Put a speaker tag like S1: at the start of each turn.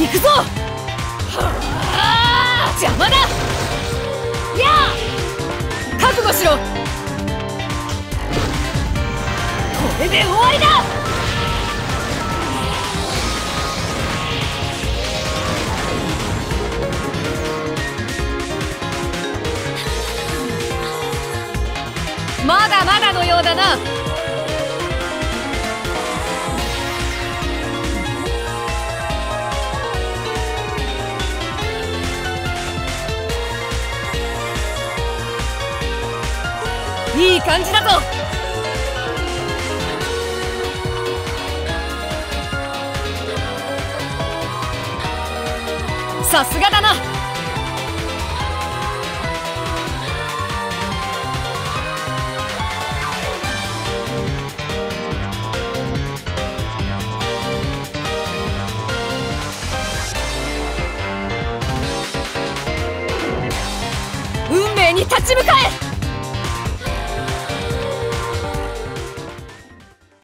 S1: 行くぞ。邪魔だ。やあ覚悟しろ。これで終わりだ。まだまだのようだな。いい感じだぞ。さすがだな。運命に立ち向かえ。